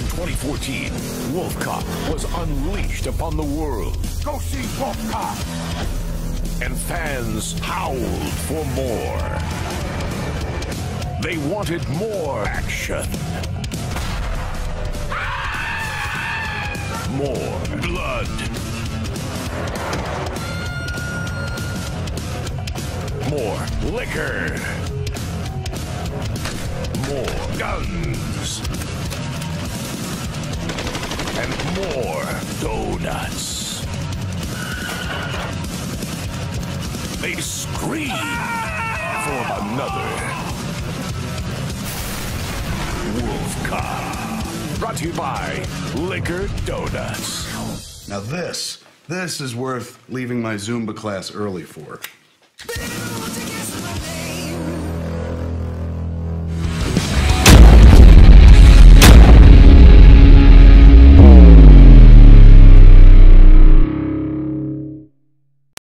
In 2014, Wolfcop was unleashed upon the world. Go see Wolf Cop! And fans howled for more. They wanted more action. More blood. More liquor. More guns. More donuts. They scream for another. Wolfcop. Brought to you by Liquor Donuts. Now this, this is worth leaving my Zumba class early for.